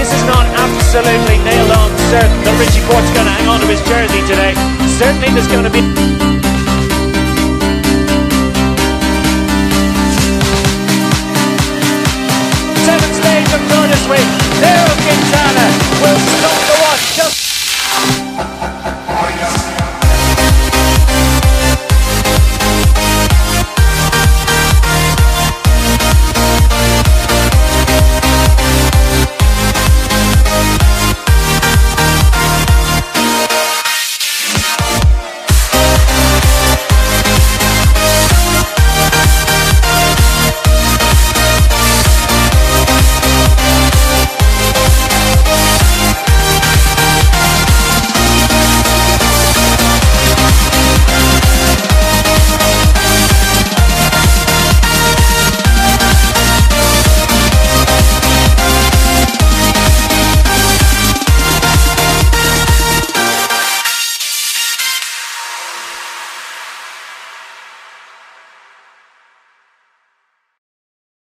This is not absolutely nailed on. Certain that Richie Porte's going to hang on to his jersey today. Certainly there's going to be... Seventh stage of Curtis Week, There Quintana will stop the